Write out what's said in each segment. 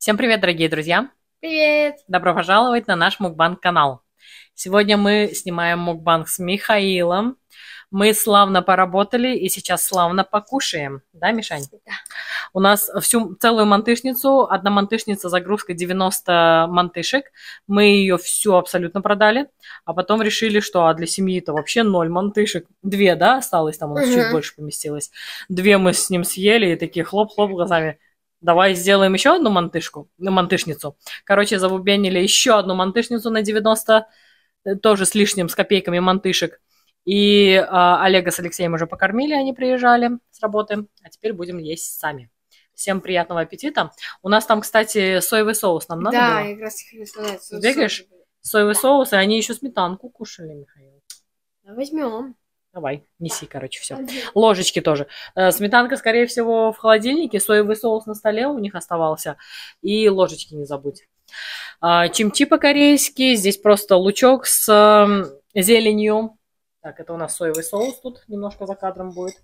Всем привет, дорогие друзья! Привет! Добро пожаловать на наш мукбанг-канал. Сегодня мы снимаем мукбанг с Михаилом. Мы славно поработали и сейчас славно покушаем. Да, Мишань? Да. У нас всю целую мантышницу, одна мантышница, загрузка 90 мантышек. Мы ее всю абсолютно продали, а потом решили, что а для семьи-то вообще ноль мантышек. Две, да, осталось, там у нас чуть Мгм. больше поместилось. Две мы с ним съели и такие хлоп-хлоп глазами. Давай сделаем еще одну мантышку, ну, мантышницу. Короче, забубенили еще одну мантышницу на 90, э, тоже с лишним, с копейками мантышек. И а, Олега с Алексеем уже покормили, они приезжали с работы, а теперь будем есть сами. Всем приятного аппетита. У нас там, кстати, соевый соус нам надо да, было? я как раз соус будет. Соевый соус, и они еще сметанку кушали, Михаил. Да, возьмем. Давай, неси, короче, все. Ложечки тоже. Э, Сметанка, скорее всего, в холодильнике, соевый соус на столе у них оставался. И ложечки не забудь. А, Чимчи по-корейски. Здесь просто лучок с зеленью. Так, это у нас соевый соус тут немножко за кадром будет.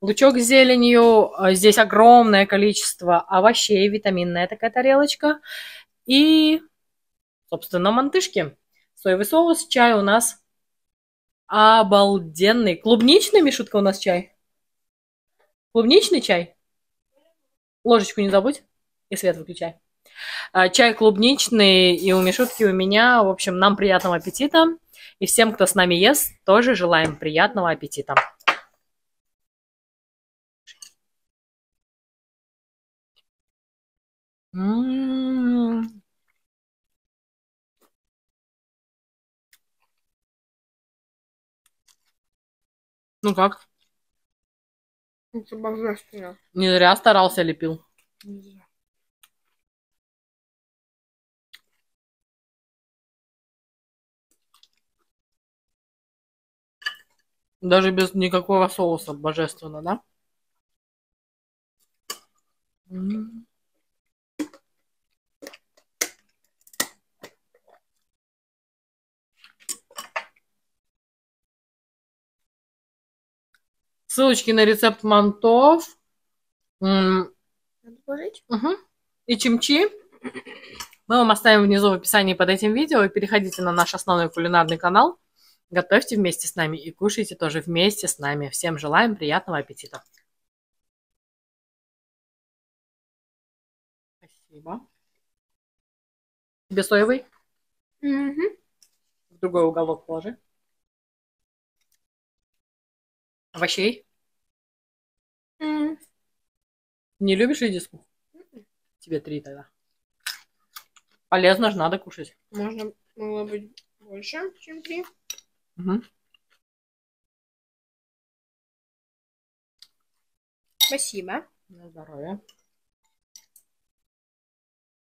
Лучок с зеленью. А, Здесь огромное количество овощей, витаминная такая тарелочка. И, собственно, мантышки. Соевый соус, чай у нас Обалденный. Клубничный, Мишутка, у нас чай? Клубничный чай? Ложечку не забудь и свет выключай. А, Чай клубничный и у Мишутки, и у меня. В общем, нам приятного аппетита. И всем, кто с нами ест, тоже желаем приятного аппетита. М. Ну как? Это божественно. Не зря старался, лепил. Не. Даже без никакого соуса. Божественно, да? М. Ссылочки на рецепт мантов мгм, и чимчи мы вам оставим внизу в описании под этим видео. Переходите на наш основной кулинарный канал. Готовьте вместе с нами и кушайте тоже вместе с нами. Всем желаем приятного аппетита. Спасибо. Тебе соевый? Мгм. В другой уголок положи. Овощей? М. Не любишь редиску? Тебе три тогда. Полезно же, надо кушать. Можно было быть больше, чем три. Мгм. Спасибо. На здоровье.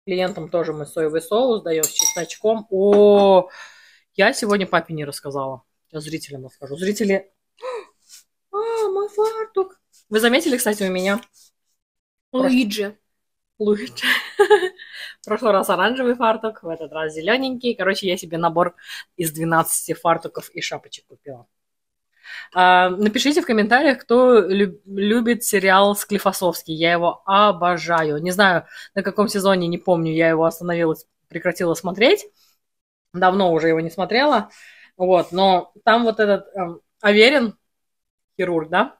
Клиентам тоже мы соевый соус даем с чесночком. О, я сегодня папе не рассказала. Я зрителям расскажу. Зрители... Вы заметили, кстати, у меня Луиджи. Луиджи. В прошлый раз оранжевый фартук, в этот раз зелененький. Короче, я себе набор из 12 фартуков и шапочек купила. А, Напишите в комментариях, кто лю- любит сериал Склифосовский. Я его обожаю. Не знаю, на каком сезоне, не помню, я его остановилась, прекратила смотреть. Давно уже его не смотрела. Вот, но там вот этот эм, Аверин, хирург, да?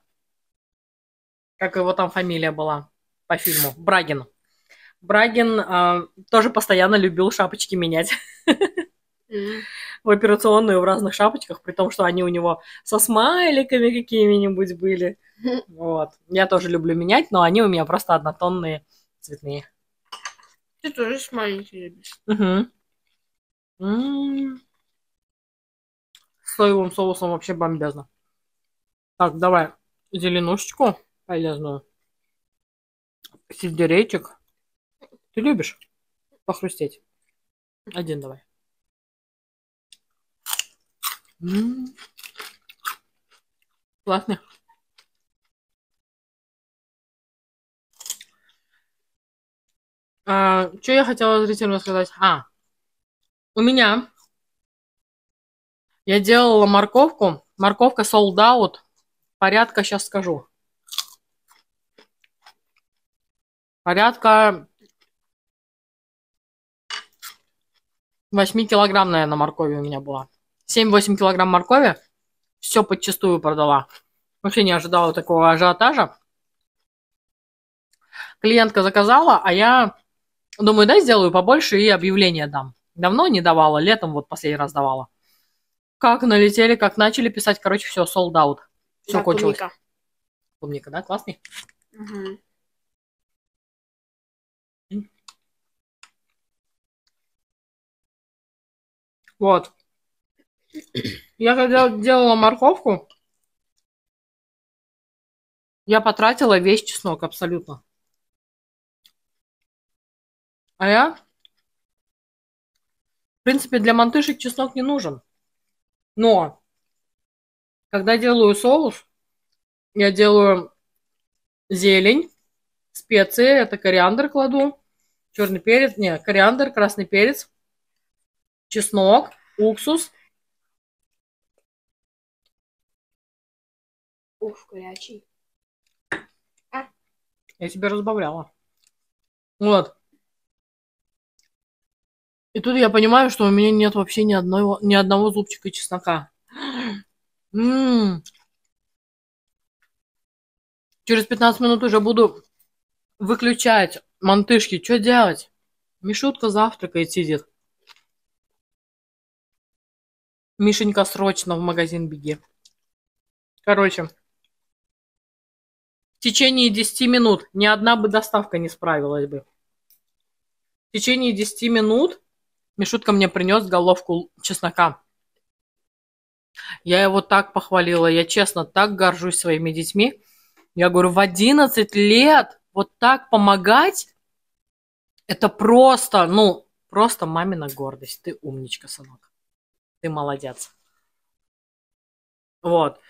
Как его там фамилия была по фильму? Брагин. Брагин э, тоже постоянно любил шапочки менять в операционную в разных шапочках, при том, что они у него со смайликами какими-нибудь были. Вот. Я тоже люблю менять, но они у меня просто однотонные, цветные. Ты тоже с маленький любишь. Угу. С соевым соусом вообще бомбезно. Так, давай зеленушечку полезную. Сельдерейчик. Ты любишь похрустеть? Один давай. М. Классно. А, что я хотела зрителям рассказать? А, у меня я делала морковку. Морковка sold out. Порядка, сейчас скажу. порядка 8 килограмм, наверное, моркови у меня была. 7-8 килограмм моркови. Все подчастую продала. Вообще не ожидала такого ажиотажа. Клиентка заказала, а я думаю, да, сделаю побольше и объявление дам. Давно не давала, летом вот последний раз давала. Как налетели, как начали писать, короче, все, sold out. Все да, кончилось. Клубника. клубника, да, классный? Угу. Вот. Я когда делала морковку, я потратила весь чеснок абсолютно. А я, в принципе, для мантышек чеснок не нужен. Но, когда делаю соус, я делаю зелень, специи, это кориандр кладу, черный перец, не, кориандр, красный перец, чеснок, уксус, Ух, горячий. Я тебе разбавляла. Вот. И тут я понимаю, что у меня нет вообще ни одного, ни одного зубчика чеснока. М. Через 15 минут уже буду выключать мантышки. Что делать? Мишутка завтракает, сидит. Мишенька, срочно в магазин беги. Короче, в течение 10 минут ни одна бы доставка не справилась бы. В течение 10 минут Мишутка мне принес головку чеснока. Я его так похвалила, я честно так горжусь своими детьми. Я говорю, в 11 лет вот так помогать, это просто, ну, просто мамина гордость. Ты умничка, сынок. Ты молодец. Вот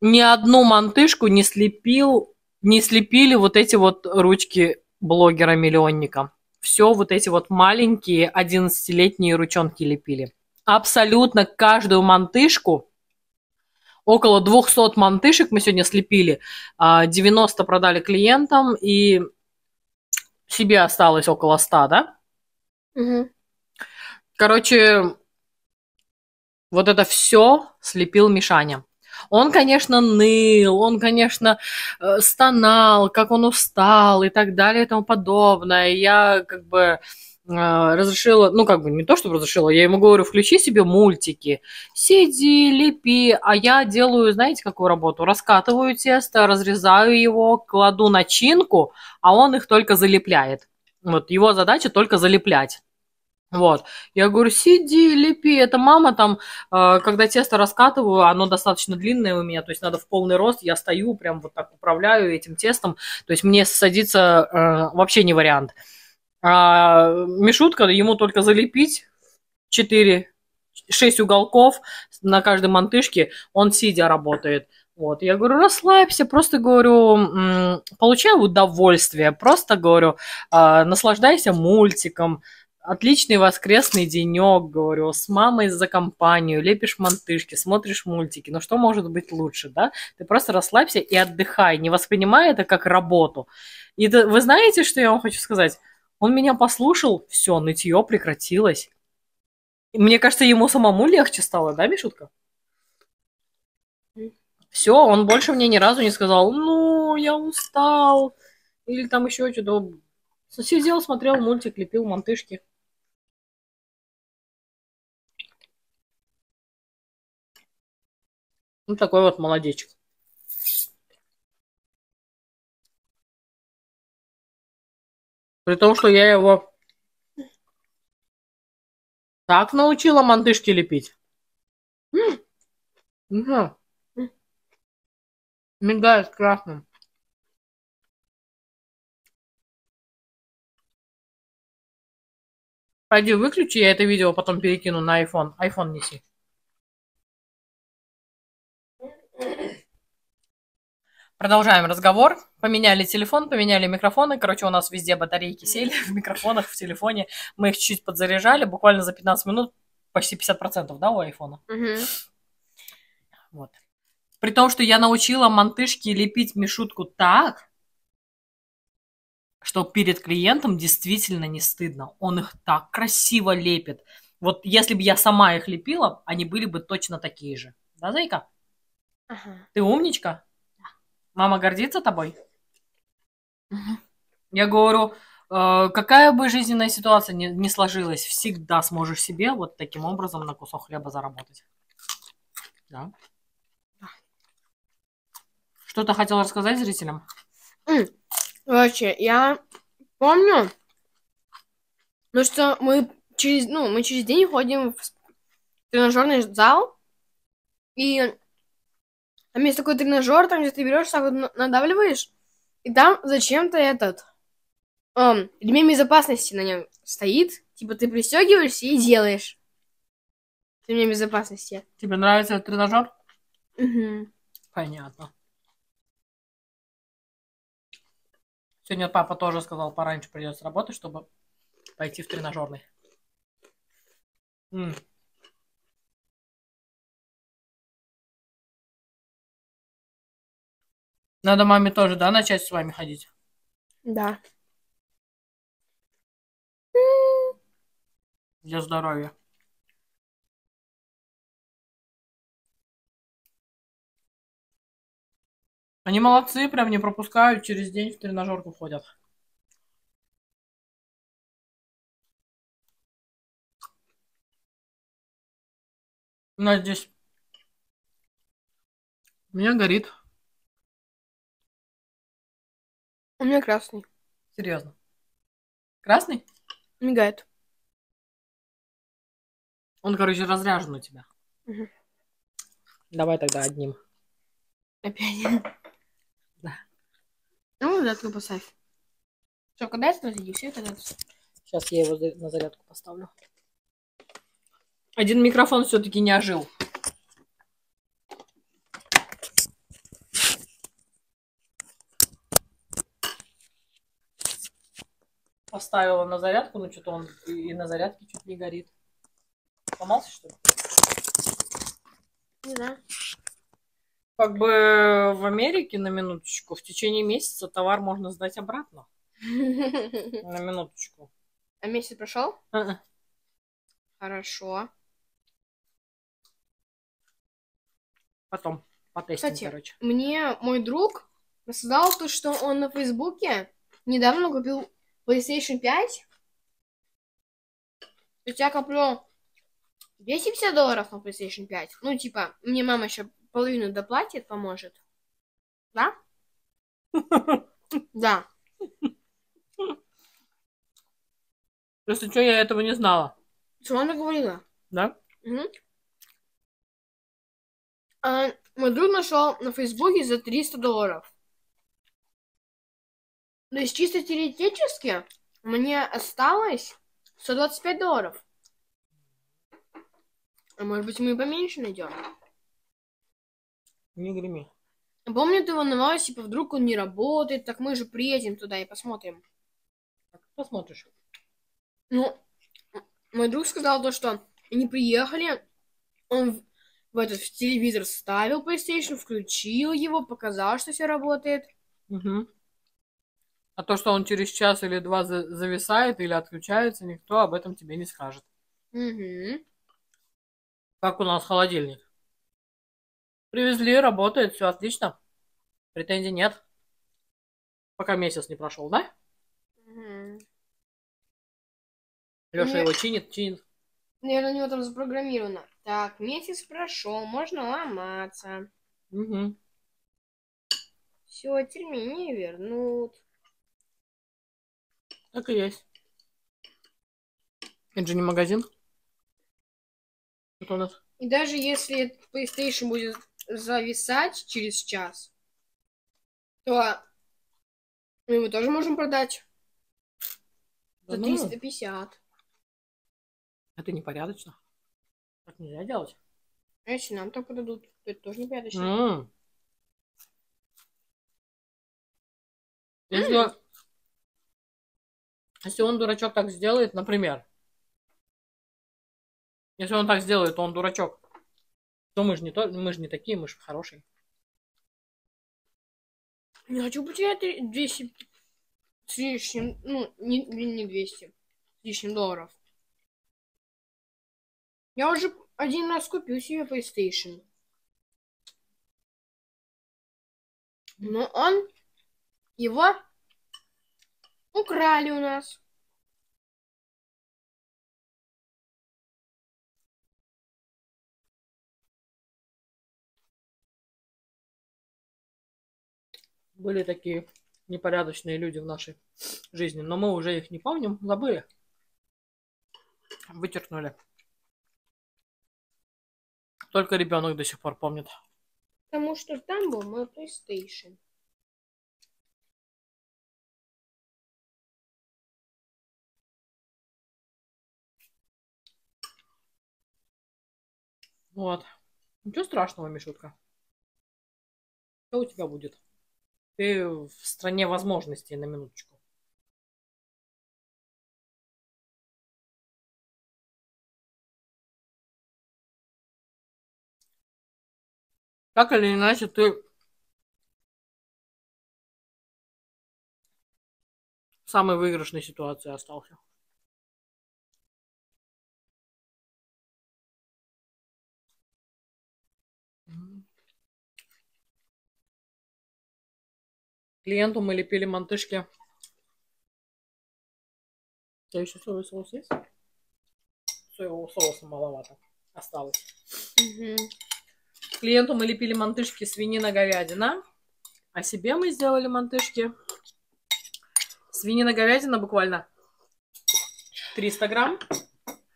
ни одну мантышку не слепил, не слепили вот эти вот ручки блогера-миллионника. Все вот эти вот маленькие 11-летние ручонки лепили. Абсолютно каждую мантышку, около 200 мантышек мы сегодня слепили, а 90 продали клиентам и себе осталось около 100, да? Мгм. Короче, вот это все слепил Мишаня. Он, конечно, ныл, он, конечно, э, стонал, как он устал и так далее и тому подобное. Я как бы э, разрешила, ну как бы не то, чтобы разрешила, я ему говорю, включи себе мультики, сиди, лепи, а я делаю, знаете, какую работу? Раскатываю тесто, разрезаю его, кладу начинку, а он их только залепляет. Вот его задача только залеплять. Вот. Я говорю, сиди, лепи. Это мама там, э, когда тесто раскатываю, оно достаточно длинное у меня, то есть надо в полный рост, я стою, прям вот так управляю этим тестом, то есть мне садиться э, вообще не вариант. А Мишутка, ему только залепить 4, 6 уголков на каждой мантышке, он сидя работает. Вот, я говорю, расслабься, просто говорю, получай удовольствие, просто говорю, э, наслаждайся мультиком, Отличный воскресный денек, говорю, с мамой за компанию, лепишь мантышки, смотришь мультики. Ну что может быть лучше, да? Ты просто расслабься и отдыхай, не воспринимай это как работу. И это- вы знаете, что я вам хочу сказать? Он меня послушал, все, нытье прекратилось. Мне кажется, ему самому легче стало, да, Мишутка? Все, он больше мне ни разу не сказал, ну, я устал, или там еще что-то. Сидел, смотрел мультик, лепил мантышки. Ну, такой вот молодечек. При том, что я его так научила мантышки лепить. Мгм. Мигает красным. Пойди выключи, я это видео потом перекину на iPhone. iPhone неси. Продолжаем разговор. Поменяли телефон, поменяли микрофоны. Короче, у нас везде батарейки сели в микрофонах, в телефоне. Мы их чуть-чуть подзаряжали. Буквально за 15 минут почти 50%, да, у айфона? Мгм. Вот. При том, что я научила мантышки лепить мишутку так, что перед клиентом действительно не стыдно. Он их так красиво лепит. Вот если бы я сама их лепила, они были бы точно такие же. Да, Зайка? Ага. Ты умничка? Мама гордится тобой? Мгм. Я говорю, э, какая бы жизненная ситуация ни, ни сложилась, всегда сможешь себе вот таким образом на кусок хлеба заработать. Да? Что-то хотел рассказать зрителям? Короче, я помню, ну что мы через, ну, мы через день ходим в тренажерный зал, и там есть такой тренажер, там, где ты берешь, так вот на- надавливаешь, и там зачем-то этот эм, ремень безопасности на нем стоит, типа ты пристегиваешься и делаешь ремень безопасности. Тебе нравится этот тренажер? Мгм. Понятно. Сегодня папа тоже сказал, пораньше придет с работы, чтобы пойти в тренажерный. М. Надо маме тоже, да, начать с вами ходить? Да. Для здоровья. Они молодцы, прям не пропускают, через день в тренажерку ходят. У нас здесь... У меня горит. У меня красный. Серьезно. Красный? Мигает. Он, короче, разряжен у тебя. Мгм. Давай тогда одним. Опять. Да. Ну, зарядку поставь. Что, когда это разойди? Все это. Сейчас я его на зарядку поставлю. Один микрофон все-таки не ожил. Поставила на зарядку, но что-то он и на зарядке чуть не горит. Сломался, что ли? Не знаю. Как бы в Америке, на минуточку, в течение месяца товар можно сдать обратно. На минуточку. А месяц прошел? Хорошо. Потом потестим, Кстати, короче. Мне мой друг рассказал то, что он на Фейсбуке недавно купил PlayStation 5. То есть я куплю 250 долларов на PlayStation 5. Ну, типа, мне мама еще половину доплатит, поможет. Да? Да. Если что, я этого не знала. Что она говорила? Да? Мгм. А, мой друг нашел на Фейсбуке за 300 долларов. То есть чисто теоретически мне осталось 125 долларов. А может быть мы и поменьше найдем. Не греми. Помню, ты волновалась, типа вдруг он не работает, так мы же приедем туда и посмотрим. Посмотришь. Ну, мой друг сказал то, что они приехали, он в, в этот в телевизор ставил PlayStation, включил его, показал, что все работает. Мгм. А то, что он через час или два за- зависает или отключается, никто об этом тебе не скажет. Угу. Как у нас холодильник. Привезли, работает, все отлично. Претензий нет. Пока месяц не прошел, да? Леша Нет. его чинит, чинит. Наверное, у него там запрограммировано. Так, месяц прошел, можно ломаться. Мгм. Все, теперь меня не вернут. Так и есть. Это же не магазин. Это у нас. И даже если PlayStation будет зависать через час, то мы его тоже можем продать Да за ну, 350. это непорядочно. Так нельзя делать. А если нам так продадут, то это тоже непорядочно. М. Если, если он дурачок так сделает, например, если он так сделает, то он дурачок, то мы же не, то, мы же не такие, мы же хорошие. Не хочу потерять три- 200 с лишним, ну, не, не 200, с лишним долларов. Я уже один раз купил себе PlayStation. Но он, его украли у нас. Были такие непорядочные люди в нашей жизни, но мы уже их не помним, забыли. Вычеркнули. Только ребенок до сих пор помнит. Потому что там был мой PlayStation. Вот. Ничего страшного, Мишутка. Что у тебя будет? Ты в стране возможностей на минуточку. Так или иначе, ты в самой выигрышной ситуации остался. Клиенту мы лепили мантышки. У тебя еще соевый соус есть? Соевого соуса маловато. Осталось. Мгм. Клиенту мы лепили мантышки свинина-говядина. А себе мы сделали мантышки. Свинина-говядина буквально 300 грамм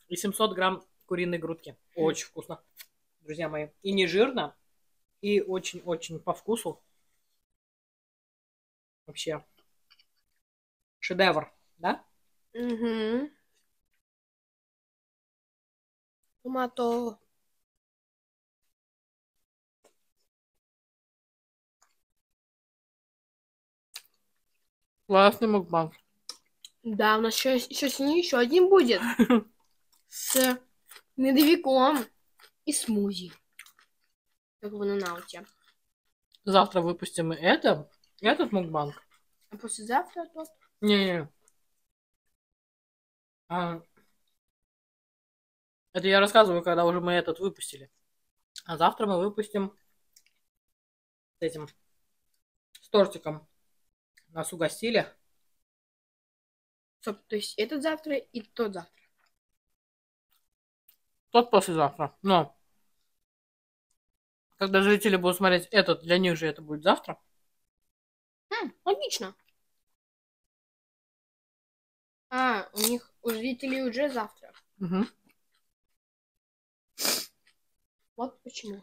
и 700 грамм куриной грудки. Очень вкусно, друзья мои. И не жирно, и очень-очень по вкусу. Вообще шедевр, да? Мгм. Томато. Классный мукбанг. Да, у нас еще, еще сегодня еще один будет. С медовиком и смузи. Как в ананауте. Завтра выпустим и это, этот мукбанг. А послезавтра то... Не-не. А, это я рассказываю, когда уже мы этот выпустили. А завтра мы выпустим с этим, с тортиком. Нас угостили. Стоп, то есть этот завтра и тот завтра. Тот послезавтра. Но когда зрители будут смотреть этот, для них же это будет завтра. М, логично. А, у них, у зрителей уже завтра. Мгм. Вот почему.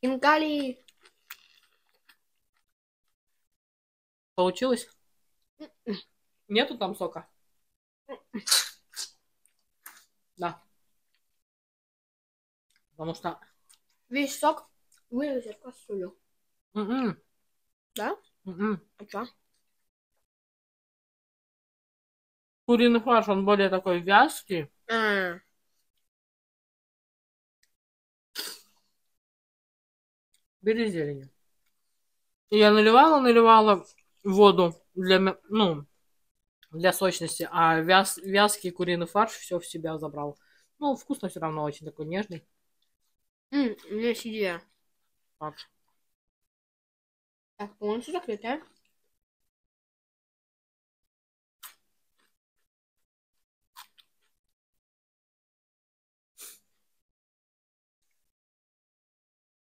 Хинкали. Получилось? М-м. Нету там сока? Да. Потому что... Весь сок вылезет в кастрюлю. Да? м-м. А чё? Куриный фарш, он более такой вязкий. А, Бери зелень. И я наливала, наливала воду для, ну, для сочности, а вяз, вязкий куриный фарш все в себя забрал. Ну, вкусно все равно очень такой нежный м, у меня есть идея. фарш. Так, полностью закрытая.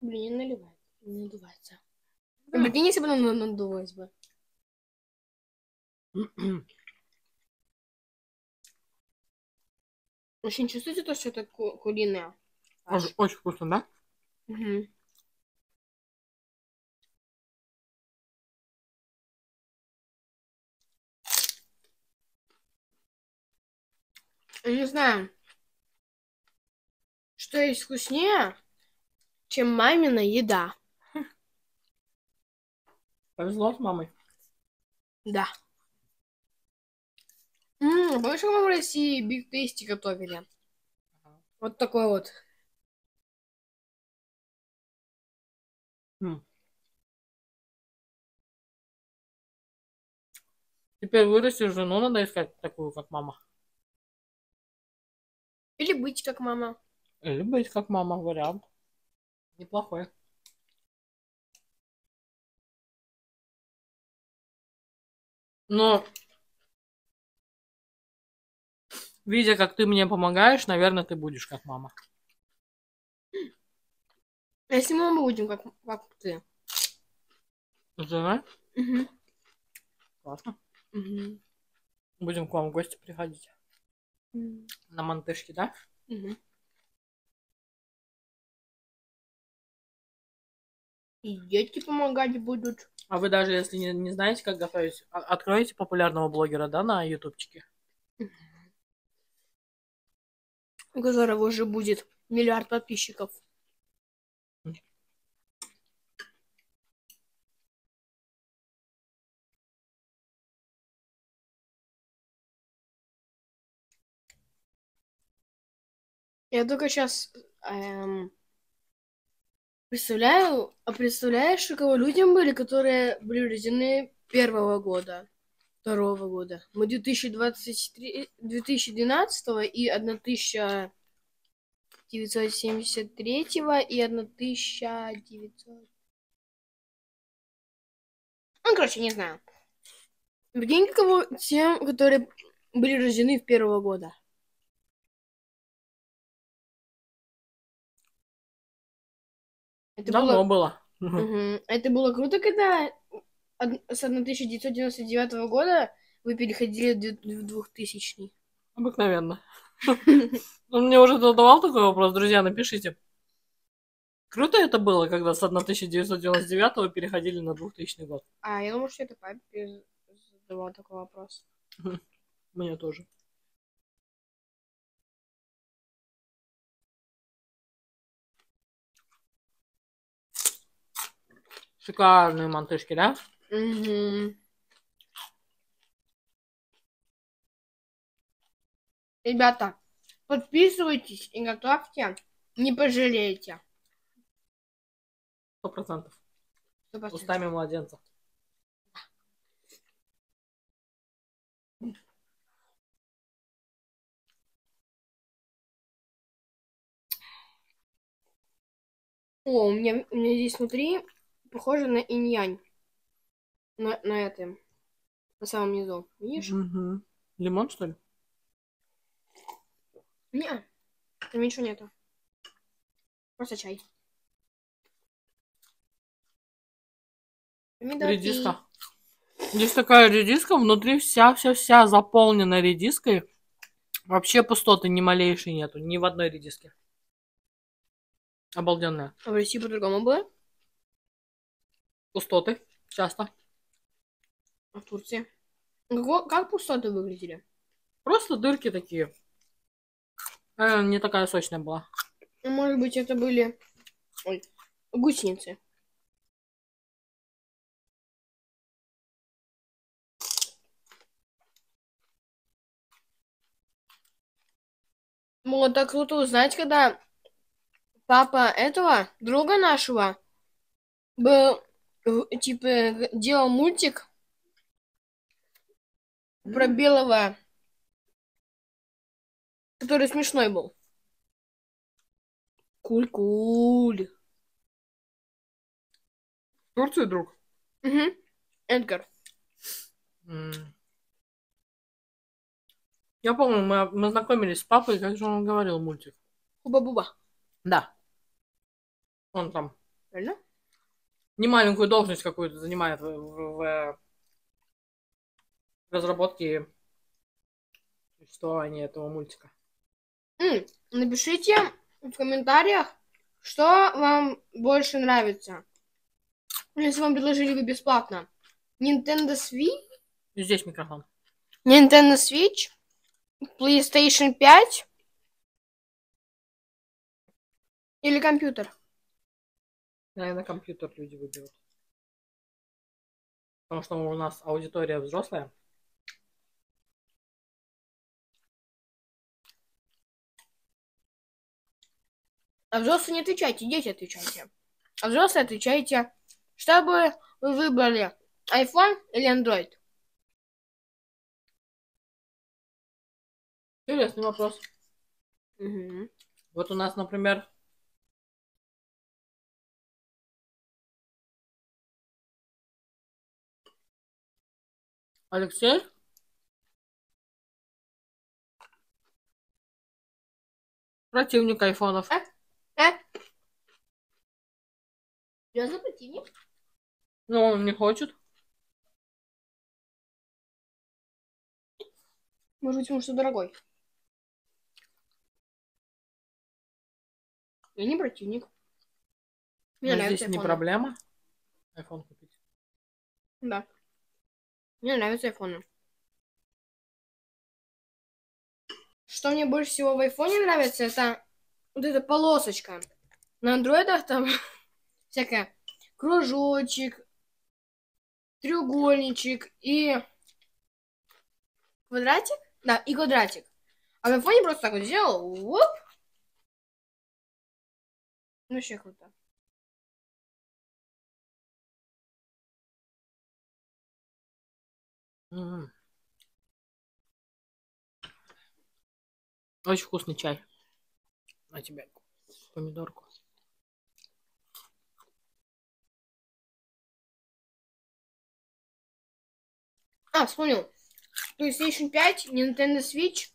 Блин, не наливается, не надувается. Да. Прикинь, если бы она надулась бы. Очень чувствуете то, что это ку- куриное? Очень, вкусно, да? Мгм. Не знаю, что есть вкуснее, чем мамина еда. Повезло с мамой. Да. М, помнишь, как мы в России биг тейсти готовили? Вот такой вот. М. Теперь вырастешь жену, надо искать такую, как мама. Или быть как мама. Или быть как мама, вариант. Неплохой. Но, видя, как ты мне помогаешь, наверное, ты будешь как мама. А если мы будем как, как ты? Женой? Угу. Классно. Угу. Будем к вам в гости приходить. На мантышке, да? Угу. И дети помогать будут. А вы даже если не, не знаете, как готовить, а- откроете популярного блогера, да, на ютубчике? У которого уже будет миллиард подписчиков. Я только сейчас представляю, а представляешь, кого людям были, которые были рождены первого года, второго года. Мы 2023, 2012 и 1973 и 1900... Ну, короче, не знаю. Прикинь, кого тем, которые были рождены в первого года. Это Давно было... было. Мгм. Это было круто, когда с 1999 года вы переходили в две- в 2000 Обыкновенно. Он мне уже задавал такой вопрос, друзья, напишите. Круто это было, когда с 1999 переходили на 2000 год. А, я думаю, что это папе задавал такой вопрос. Мне тоже. Шикарные мантышки, да? Мгм. Ребята, подписывайтесь и готовьте. Не пожалеете. Сто процентов. Устами младенца. О, у меня, у меня здесь внутри похоже на инь-янь. На, на этом. На самом низу. Видишь? Мгм. Лимон, что ли? Не, там ничего нету. Просто чай. Помидорки. Редиска. Здесь такая редиска, внутри вся-вся-вся заполнена редиской. Вообще пустоты ни малейшей нету, ни в одной редиске. Обалденная. А в России по-другому было? Пустоты часто. А в Турции? Како- как пустоты выглядели? Просто дырки такие. Э, не такая сочная была. Ну, Может быть, это были ой, гусеницы. Было так круто узнать, когда папа этого, друга нашего, был, типа, делал мультик про белого, который смешной был. Куль-куль. В Турции, друг? Угу. Эдгар. М. Я помню, мы, мы знакомились с папой, как же он говорил мультик. Хуба-буба. Да. Он там Правильно? Немаленькую должность какую-то занимает в, в- в разработке существования этого мультика. Напишите в комментариях, что вам больше нравится. Если вам предложили бы бесплатно. Nintendo Switch, здесь микрофон. Nintendo Switch, PlayStation 5 или компьютер. Наверное, компьютер люди выберут. Потому что у нас аудитория взрослая. А взрослые не отвечайте, дети отвечайте. А взрослые отвечайте, чтобы вы выбрали iPhone или Android. Интересный вопрос. Угу. Вот у нас, например, Алексей противник айфонов. Э? Серьезно, противник? Но он не хочет. Может быть, потому что дорогой. Я не противник. Мне Но нравится здесь не проблема. Айфон купить. Да. Мне нравятся айфоны. Что мне больше всего в айфоне нравится, это вот эта полосочка. На андроидах там всякая кружочек, треугольничек и квадратик. Да, и квадратик. А в айфоне просто так вот сделал. Оп. Ну, вообще круто. Очень вкусный чай. На тебе помидорку. А, вспомнил. PlayStation 5, Nintendo Switch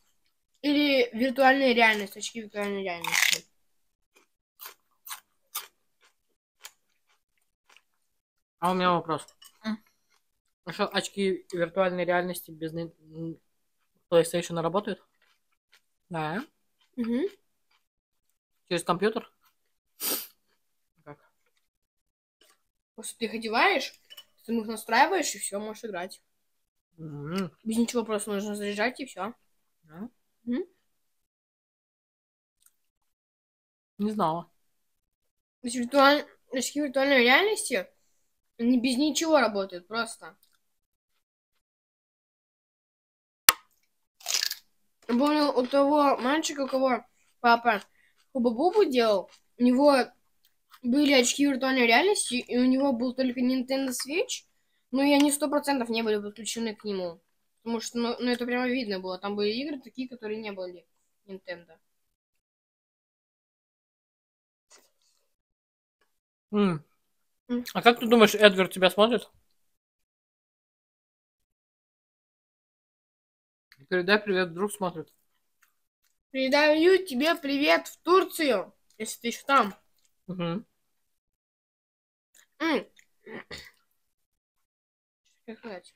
или виртуальная реальность, очки виртуальной реальности. А у меня вопрос. А что, очки виртуальной реальности без PlayStation работают? Да. Мгм. Через компьютер? Как? Просто ты их одеваешь, ты их настраиваешь, и все, можешь играть. М, Без ничего, просто нужно заряжать, и все. да. Мгм. Не знала. То есть виртуаль- очки виртуальной реальности, они без ничего работают, просто. Я помню, у того мальчика, у кого папа Хуба-Бубу делал, у него были очки виртуальной реальности, и у него был только Nintendo Switch, но и они сто процентов не были подключены к нему. Потому что, ну, ну, это прямо видно было. Там были игры такие, которые не были Nintendo. М. М. А как ты думаешь, Эдгар тебя смотрит? Передай привет, вдруг смотрит. Передаю тебе привет в Турцию, если ты еще там. Мгм. М. Как сказать?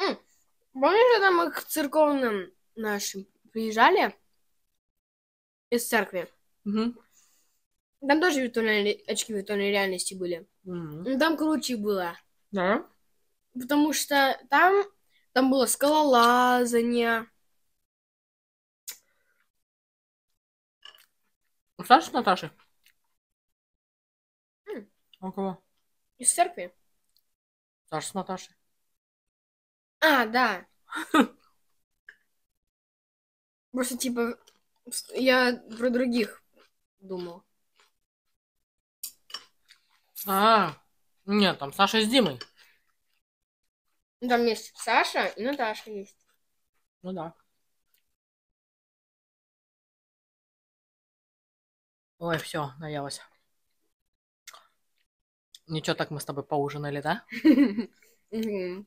М. Помнишь, когда мы к церковным нашим приезжали из церкви? Мгм. Там тоже виртуальные очки виртуальной реальности были. Но Там круче было. Да? Потому что там, там было скалолазание. С Наташей? М. А у кого? Из церкви. Саша с Наташей. А, да. Просто типа я про других думал. А, нет, там Саша с Димой. Ну, Там есть Саша и Наташа есть. Ну да. Ой, все, наелась. Ничего, так мы с тобой поужинали, да? Мгм.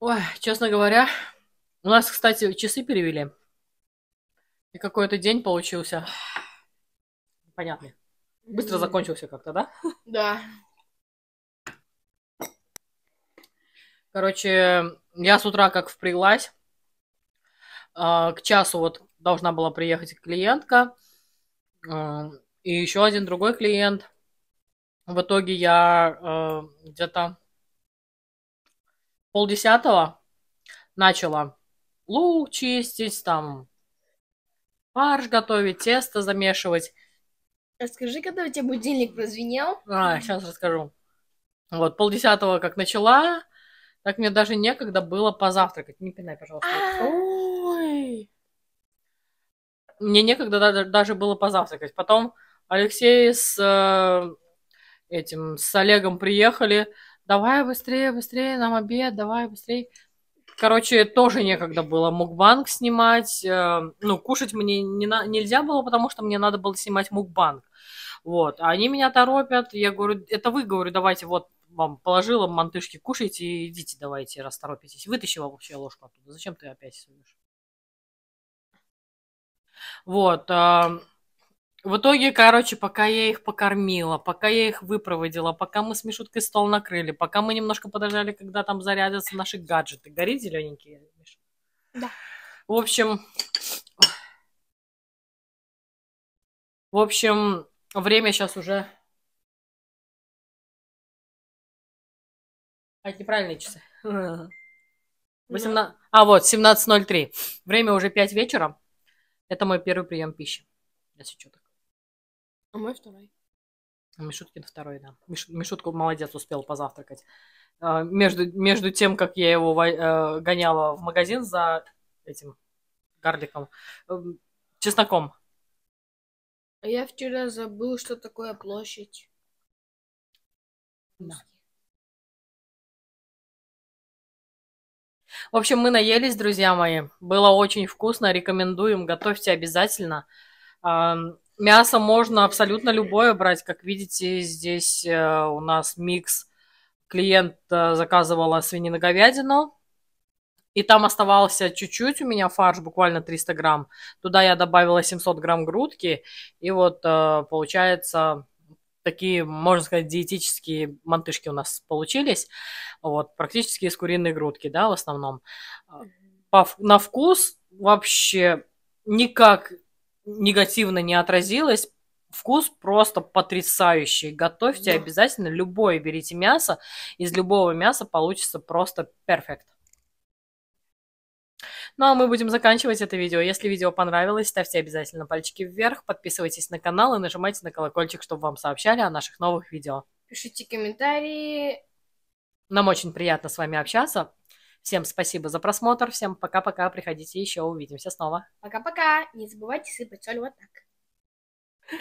Ой, честно говоря, у нас, кстати, часы перевели. И какой-то день получился. Понятно. Быстро закончился как-то, да? Да. Короче, я с утра как впряглась. А, К часу вот должна была приехать клиентка. а, И еще один другой клиент. В итоге я э, где-то полдесятого начала лук чистить, там фарш готовить, тесто замешивать. Расскажи, когда у тебя будильник прозвенел. А, сейчас расскажу. Вот, полдесятого как начала, так мне даже некогда было позавтракать. Не пинай, пожалуйста. А. Ой. Мне некогда даже, даже было позавтракать. Потом Алексей с э, этим, с Олегом приехали, давай быстрее, быстрее, нам обед, давай быстрее. Короче, тоже некогда было мукбанг снимать. э, Ну, кушать мне не на- нельзя было, потому что мне надо было снимать мукбанг. Вот. А они меня торопят. Я говорю, это вы, говорю, давайте вот вам положила мантышки, кушайте и идите давайте, раз торопитесь. Вытащи вообще ложку оттуда. Зачем ты опять суешь? Вот. В итоге, короче, пока я их покормила, пока я их выпроводила, пока мы с Мишуткой стол накрыли, пока мы немножко подождали, когда там зарядятся наши гаджеты. Горит зелененький, Миш? Да. В общем... В общем, время сейчас уже... А, это неправильные часы. 18... А, вот, 17.03. Время уже 5 вечера. Это мой первый прием пищи. Если что так. А мой второй. Мишуткин второй, да. Миш- Мишутка молодец, успел позавтракать. А, Между, между тем, как я его во- э, гоняла в магазин за этим гарликом, эм, чесноком. А я вчера забыл, что такое площадь. Да. В общем, мы наелись, друзья мои. Было очень вкусно, рекомендуем, готовьте обязательно. Мясо можно абсолютно любое брать. Как видите, здесь э, у нас микс. Клиент э, заказывала свинину-говядину. И там оставался чуть-чуть у меня фарш, буквально 300 грамм. Туда я добавила 700 грамм грудки. И вот э, получается такие, можно сказать, диетические мантышки у нас получились. Вот, практически из куриной грудки, да, в основном. По, на вкус вообще никак негативно не отразилось. Вкус просто потрясающий. Готовьте Да. обязательно. Любое берите мясо. Из любого мяса получится просто перфект. Ну, а мы будем заканчивать это видео. Если видео понравилось, ставьте обязательно пальчики вверх, подписывайтесь на канал и нажимайте на колокольчик, чтобы вам сообщали о наших новых видео. Пишите комментарии. Нам очень приятно с вами общаться. Всем спасибо за просмотр. Всем пока-пока. Приходите еще. Увидимся снова. Пока-пока. Не забывайте сыпать соль вот так.